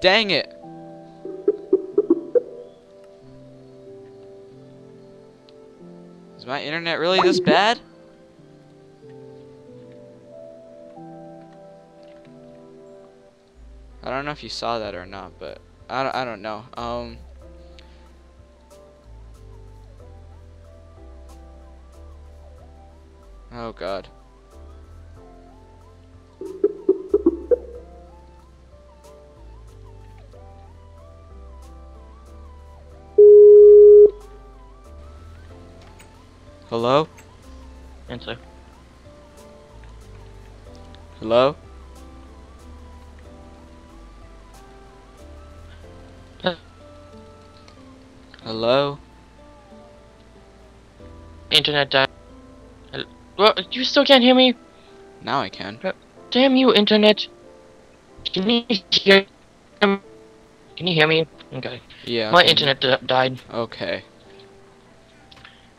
Dang it. Is my internet really this bad? I don't know if you saw that or not, but I don't, I don't know. Um, oh god. Hello? Answer. Hello? Hello? Internet died. What? You still can't hear me? Now I can. Damn you, internet. Can you hear? Can you hear me? Okay. Yeah. My internet di- died. Okay.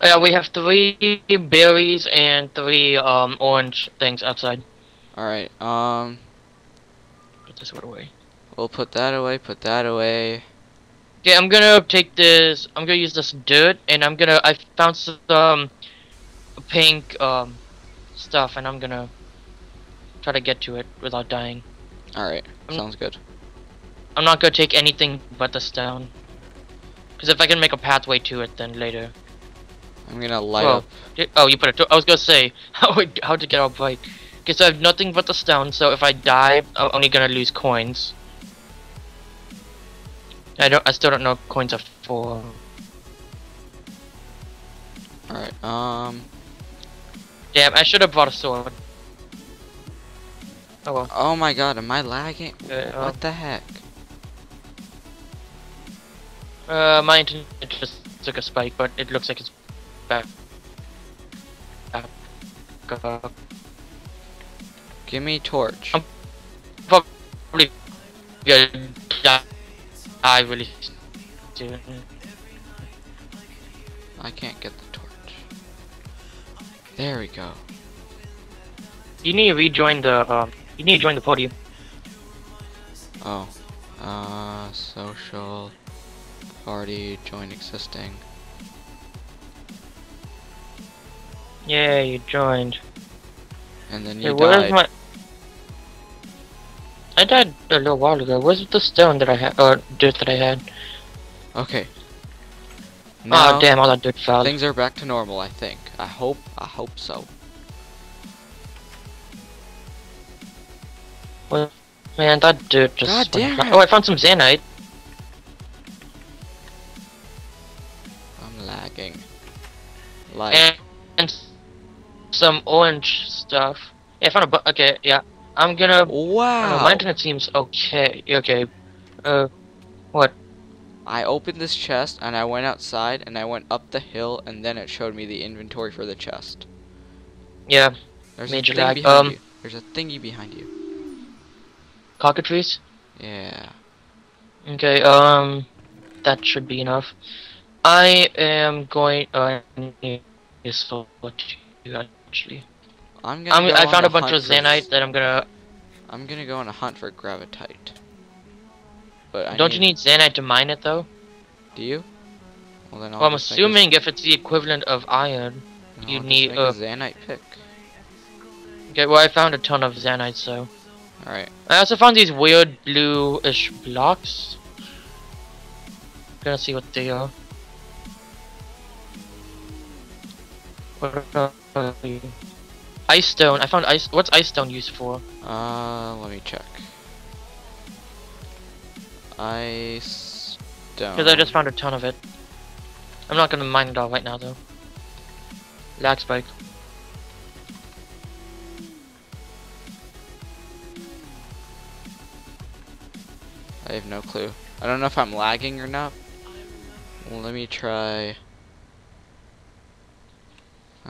Uh, we have three berries and three um orange things outside. Alright, um, Put this one away. we'll put that away, put that away. Okay, I'm gonna take this. I'm gonna use this dirt, and I'm gonna. I found some pink um stuff, and I'm gonna try to get to it without dying. Alright, sounds good. I'm not gonna take anything but the stone, because if I can make a pathway to it, then later. I'm gonna light up. Oh, you put it. I was gonna say how how to get out bike. Okay, so I have nothing but the stone. So if I die, I'm only gonna lose coins. I don't. I still don't know coins are for. Alright, um, Damn, I should have bought a sword. Oh well. oh my god, am I lagging? Uh, what the heck? Uh, my internet just took a spike, but it looks like it's back. up. Give me torch. Um, Probably gonna die really soon. I can't get the torch. There we go. You need to rejoin the. Um, you need to join the podium. Oh. Uh, social. Party, join existing. Yeah, you joined. And then Hey, you where's died. my? I died a little while ago. Where's the stone that I had, or dirt that I had? Okay. Now, oh damn, all that dirt fell. things are back to normal, I think. I hope, I hope so. Man, that dirt just. God damn. Oh, I found some zanite. Some orange stuff. Yeah, I found a bu- okay, yeah. I'm gonna don't know, wow! my internet seems okay. Okay. Uh what? I opened this chest and I went outside and I went up the hill and then it showed me the inventory for the chest. Yeah, There's Major lag. behind Um, you. There's a thingy behind you. cockatrice? Yeah. Okay, um that should be enough. I am going uh useful to actually. I'm gonna. I'm, go I found a bunch of for s- that I'm gonna I'm gonna go on a hunt for gravitite. But I don't you need zanite to mine it though? Do you? Well then I'll Well I'm assuming if it's the equivalent of iron. no, you need, uh, a zanite pick. Okay, well I found a ton of zanite, so. All right. I also found these weird blue-ish blocks. Gonna see what they are. Ice stone. I found ice. What's ice stone used for? Uh, let me check. Ice stone. Because I just found a ton of it. I'm not gonna mine it all right now though. Lag spike. I have no clue. I don't know if I'm lagging or not. Well, let me try.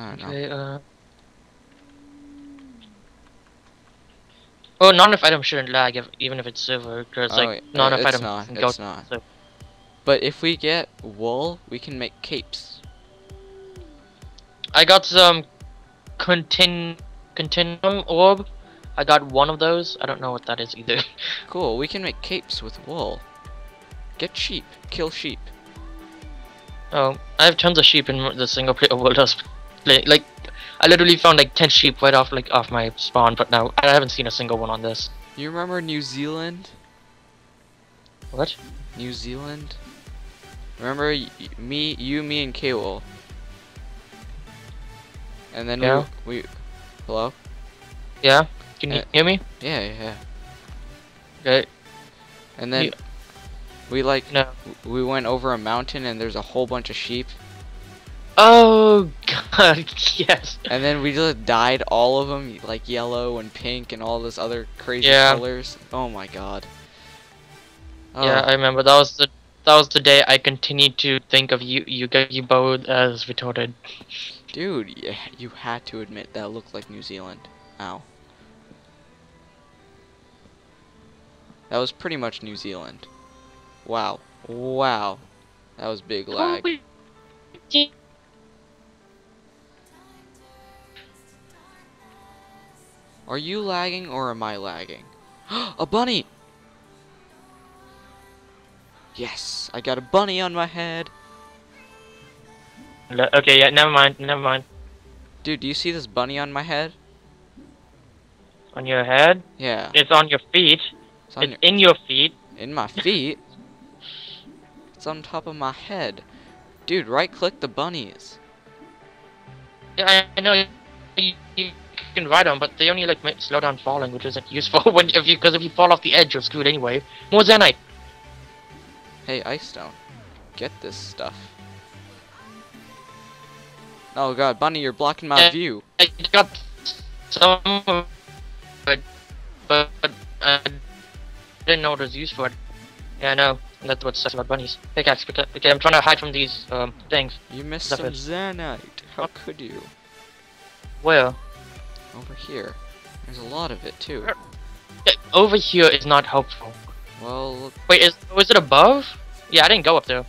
I don't know. Okay. Uh. Oh, non-if item shouldn't lag if, even if it's silver, because Oh, like non-if it's item not, it's not. so- But if we get wool, we can make capes. I got some contin continuum orb, I got one of those. I don't know what that is either. Cool. We can make capes with wool. Get sheep. Kill sheep. Oh, I have tons of sheep in the single player world. Like, I literally found like ten sheep right off like off my spawn, but now I haven't seen a single one on this. You remember New Zealand? What? New Zealand? Remember me, you, me, and Kewell? And then Yeah. we, we, hello? Yeah. Can you Uh, hear me? Yeah, yeah. Okay. And then You- we like No. we went over a mountain and there's a whole bunch of sheep Oh. Yes. and then we just dyed all of them like yellow and pink and all this other crazy Yeah. colors. Oh my god. Oh, Yeah, I remember. That was the that was the day I continued to think of you you got you both as retarded. dude, yeah, you had to admit that looked like New Zealand. Ow. That was pretty much New Zealand. Wow. Wow. That was big lag. Are you lagging or am I lagging? a bunny! Yes, I got a bunny on my head. Okay, yeah, never mind, never mind. Dude, do you see this bunny on my head? On your head, Yeah. it's on your feet. It's on It's your, in your feet. in my feet. It's on top of my head. Dude, right click the bunnies. Yeah, I, I know. Can ride them, but they only like slow down falling, which isn't useful when if you because if you fall off the edge, you're screwed anyway. More Zanite. Hey, Ice Stone. Get this stuff. Oh god, bunny, you're blocking my Yeah. view. I got some, it, but, but I didn't know what it was used for. Yeah, I know. That's what sucks about bunnies. Pickaxe, because okay, I'm trying to hide from these um things. You missed Stuff some it. Zanite. How could you? Where? Over here. There's a lot of it too. Over here is not helpful. Well, Wait, is oh, was it above? Yeah, I didn't go up there.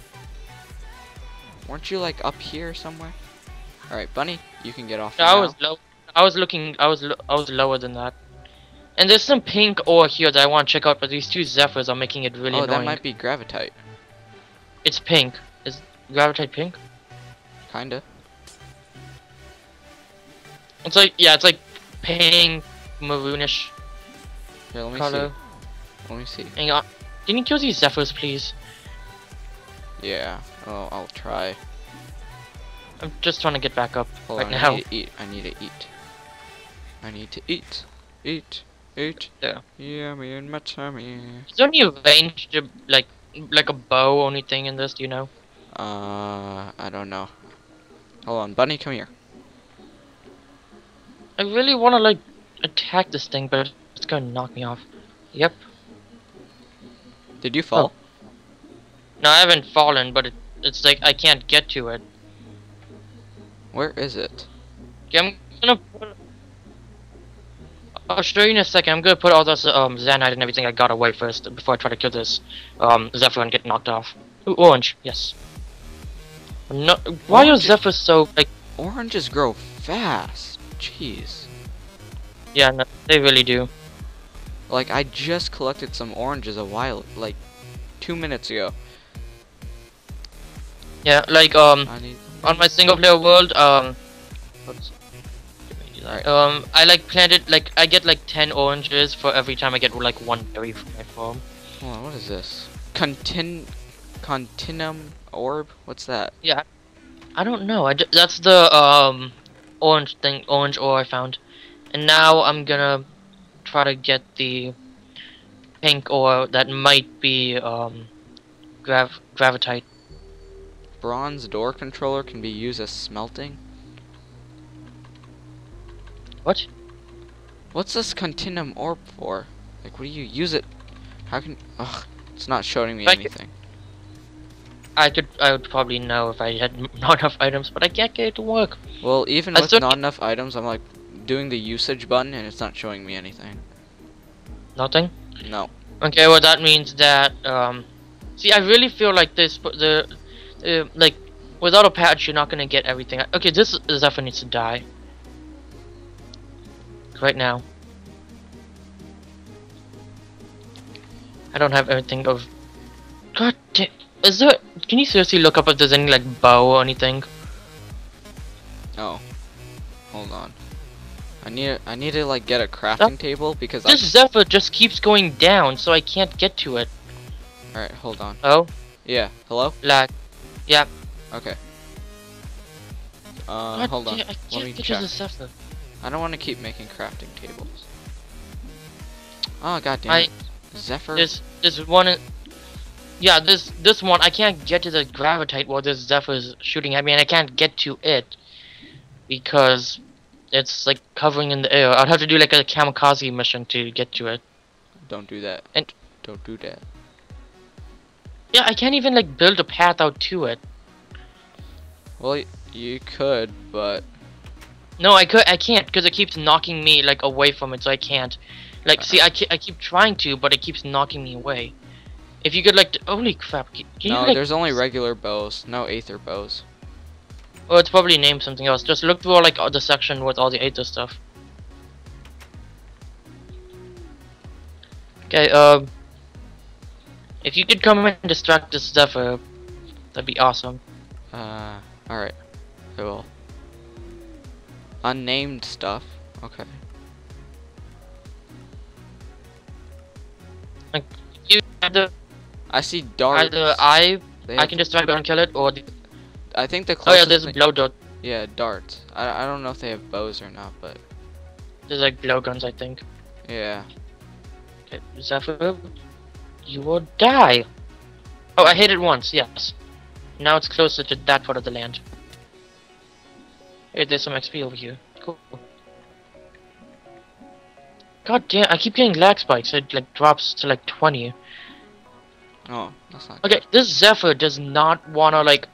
weren't you like up here somewhere? Alright, bunny, you can get off No, I was low. I was looking. I was. Lo I was lower than that. And there's some pink ore here that I want to check out, but these two zephyrs are making it really oh, annoying. that might be gravitite. It's pink. Is gravitite pink? Kinda. It's like yeah, it's like pink, maroonish Here, let me color. see. Let me see. Hang on. Can you kill these zephyrs, please? Yeah. Oh, I'll try. I'm just trying to get back up Hold right on, now. I need to eat. I need to eat. I need to eat. Eat. Eat. Yeah. Yummy in my tummy. Is there any range to like like a bow or anything in this? Do you know? Uh, I don't know. Hold on, bunny, come here. I really want to like attack this thing, but it's gonna knock me off. Yep. Did you fall? No, I haven't fallen, but it, it's like I can't get to it. Where is it? I'm gonna. Put, I'll show you in a second. I'm gonna put all this um Zanite and everything I got away first before I try to kill this um Zephyr and get knocked off. Ooh, orange, yes. No, why are Orange- Zephyrs so like? Oranges grow fast. Jeez. Yeah, no, they really do. Like, I just collected some oranges a while, like, two minutes ago. Yeah, like um on my single player world um. Oops. Um, I like planted like I get like ten oranges for every time I get like one berry from my farm. Hold on, what is this? Contin. Continuum orb? What's that? Yeah, I don't know. I that's the um orange thing, orange ore I found, and now I'm gonna try to get the pink ore that might be um grav gravitite. Bronze door controller can be used as smelting? What? What's this continuum orb for? Like, what do you use it? How can. Ugh, it's not showing me anything. I could I would probably know if I had not enough items, but I can't get it to work. Well, even I with not enough items, I'm like doing the usage button and it's not showing me anything. Nothing. No. Okay, well that means that um, see, I really feel like this but the, uh, like without a patch, you're not gonna get everything. Okay, this is Zephyr needs to die right now. I don't have anything of. God damn. Is there? Can you seriously look up if there's any like bow or anything? Oh. Hold on. I need I need to like get a crafting table because I This Zephyr just keeps going down, so I can't get to it. Alright, hold on. Oh, Yeah. Hello? lag. Okay. Uh God hold on. I Let me check. Zephyr. I don't want to keep making crafting tables. Oh god damn I- it. Zephyr? There's there's one. in- Yeah, this this one I can't get to the gravitite while this Zephyr is shooting at me, and I can't get to it because it's like covering in the air. I'd have to do like a kamikaze mission to get to it. Don't do that. And- don't do that. Yeah, I can't even like build a path out to it. Well, you could, but No, I could I can't because it keeps knocking me like away from it, so I can't. Like, see, I, I keep trying to, but it keeps knocking me away. If you could like, holy crap! Can, can no, you like? there's only regular bows, no aether bows. Oh, it's probably named something else. Just look through like all the section with all the Aether stuff. Okay, um, if you could come and distract this Zephyr, that'd be awesome. Uh, alright. I will. Unnamed stuff. Okay. Like You either I see darts. either I I can distract it and kill it, or the, I think the oh yeah, there's thing- blow dart. Yeah, darts. I, I don't know if they have bows or not, but There's like blow guns, I think. yeah. Okay, Zephyr, you will die. Oh, I hit it once. Yes. Now it's closer to that part of the land. Hey, there's some XP over here. Cool. God damn, I keep getting lag spikes. It like drops to like 20. Oh, that's not. Okay, this Zephyr does not wanna like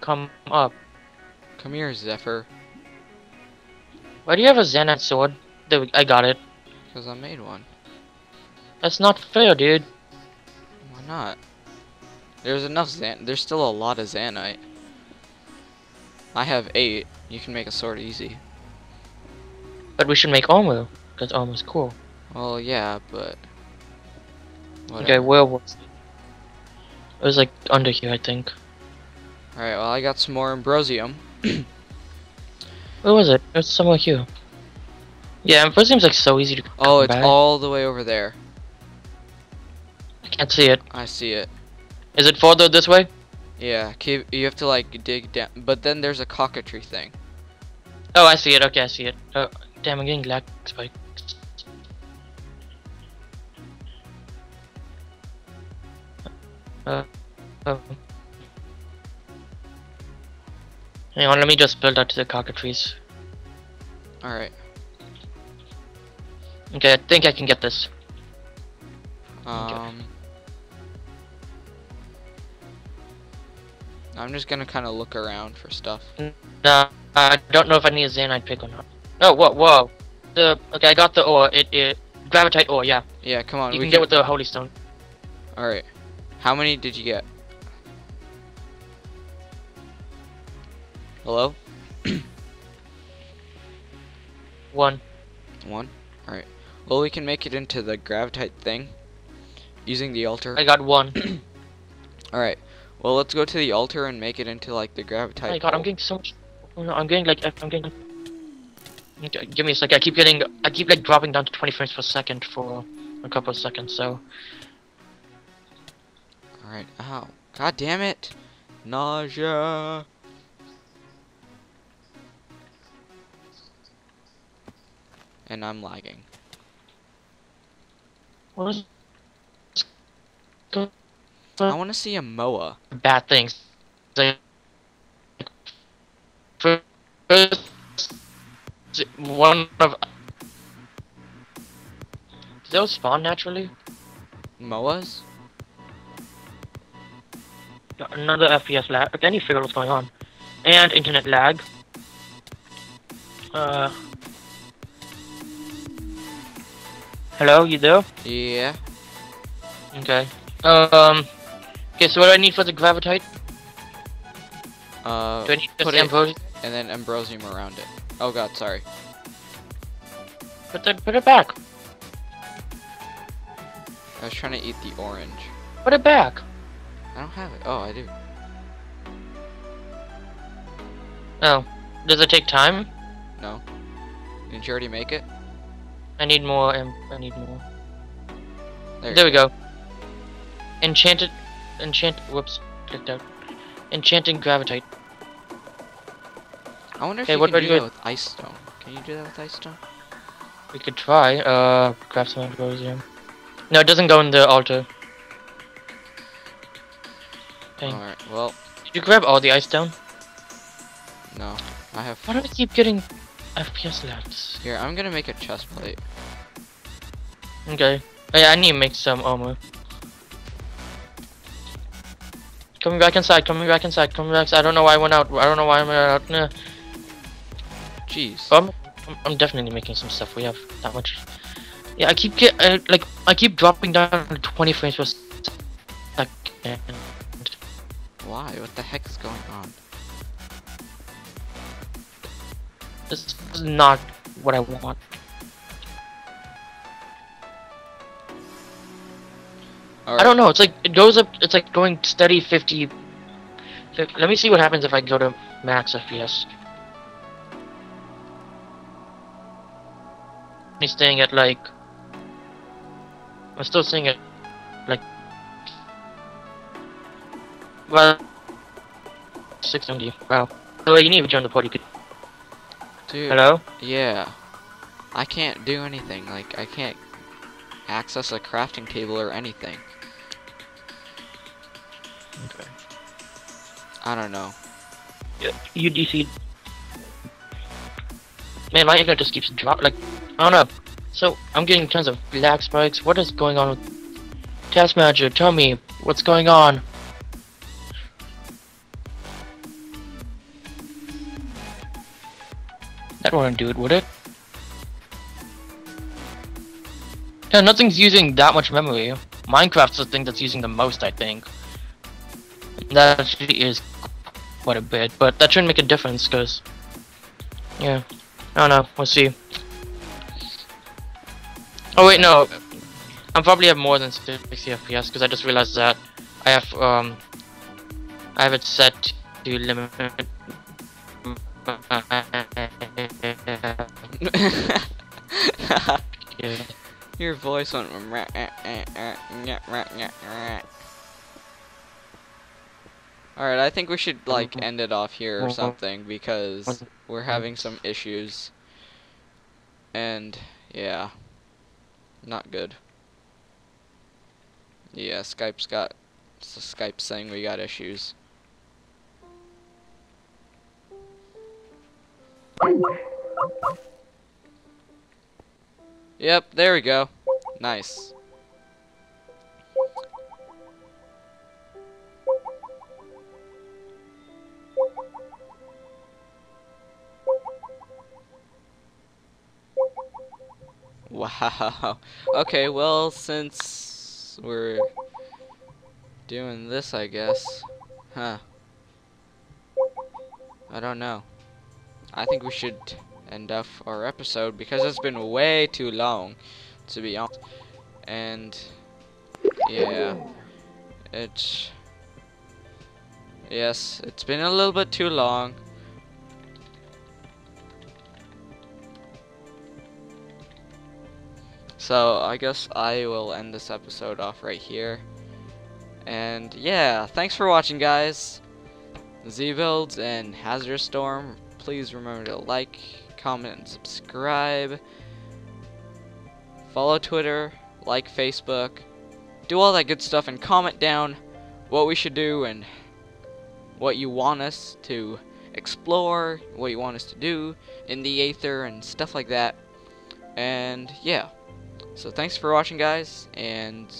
come up. Come here, Zephyr, Why do you have a Zanite sword? I got it. because I made one. That's not fair, dude. Why not? There's enough Zan. There's still a lot of Zanite. I have eight. You can make a sword easy. But we should make armor, because armor's cool. Well, yeah, but. Okay, Whatever. where was it? Was like under here, I think. Alright, well, I got some more Ambrosium. Where was it? It was somewhere here. Yeah, seems like so easy to. Oh, it's all the way over there. I can't see it. I see it. Is it farther this way? Yeah, you have to like dig down. But then there's a cockatoo thing. Oh, I see it. Okay, I see it. Oh, damn, I'm getting lag spike. Uh, oh. Hang on, let me just build out to the cockatrice. Alright. Okay, I think I can get this. Um. I'm just gonna kind of look around for stuff. Nah, I don't know if I need a Zanite pick or not. Oh, whoa, whoa. The okay, I got the ore. It, it gravitite ore. Yeah, Yeah, come on. you we can get with the holy stone. Alright. How many did you get? Hello? One. One? Alright. Well, we can make it into the gravitite thing using the altar. I got one. Alright. Well, let's go to the altar and make it into like the gravitite. Oh my god, I'm getting so much. Oh no, I'm getting like I'm getting. Give me a sec. I keep getting. I keep like dropping down to 20 frames per second for a couple of seconds. So Alright. Ow. God damn it. Nausea. And I'm lagging. what is I want to see a MOA. bad things? Like, first, one of. Do those spawn naturally? MOAs? Another FPS lag. I need figure out what's going on. And internet lag. Uh. Hello, you there? Yeah. Okay. Um. Okay, so what do I need for the gravitite? Uh, Do I need just the it- and then ambrosium around it. Oh god, sorry. Put it, put it back. I was trying to eat the orange. Put it back. I don't have it. Oh, I do. Oh. Does it take time? No. Didn't you already make it? I need more. Um, I need more. There, There we go. Enchanted. Enchant. Whoops. Clicked out. Enchanting gravitite. I wonder if you what can do that with ice stone. Can you do that with ice stone? We could try. Uh, craft some ambrosium. No, it doesn't go in the altar. Dang. Alright, well, Did you grab all the ice down? no. I have. Why do I keep getting FPS lags? Here, I'm gonna make a chest plate. Okay. Oh, yeah, I need to make some armor. Coming back inside, coming back inside, coming back inside. I don't know why I went out. I don't know why I went out. Nah. Jeez. I'm, I'm- definitely making some stuff. We have that much. Yeah, I keep get uh, like I keep dropping down to 20 frames per Why? What the heck is going on? This is not what I want. I don't know. It's like it goes up. It's like going steady 50. Let me see what happens if I go to max FPS. He's staying at like. I'm still staying at like. Well. 670. Wow. Oh, you need to join the party. Dude. Hello. Yeah. I can't do anything. Like, I can't access a crafting table or anything. Okay. I don't know. Yeah, UDC. Man, my internet just keeps dropping. Like, I don't know. So, I'm getting tons of lag spikes. What is going on with Task Manager? Tell me, what's going on? Do it, would it? Yeah, nothing's using that much memory. Minecraft's the thing that's using the most, I think. That actually is quite a bit, but that shouldn't make a difference, because... Yeah. I don't know, we'll see. Oh wait, no. I probably have more than 60 FPS, because I just realized that I have, um... I have it set to limit... Yeah. Your voice went. Alright, I think we should, like, mm-hmm. end it off here or something because we're having some issues. And, yeah. Not good. Yeah, Skype's got. So Skype's saying we got issues. Yep, there we go. Nice. Wow. Okay, well, since we're doing this, I guess. Huh. I don't know. I think we should end off our episode because it's been way too long, to be honest. And yeah, it's yes, it's been a little bit too long. So I guess I will end this episode off right here. And yeah, thanks for watching, guys. ZeBuilds and Hazardous Storm. Please remember to like, comment, and subscribe. Follow Twitter, like Facebook, do all that good stuff, and comment down what we should do and what you want us to explore, what you want us to do in the Aether, and stuff like that. And yeah. So thanks for watching, guys, and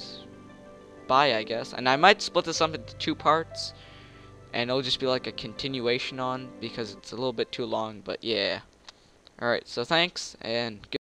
bye, I guess. And I might split this up into two parts and it'll just be like a continuation on because it's a little bit too long but yeah alright so thanks and good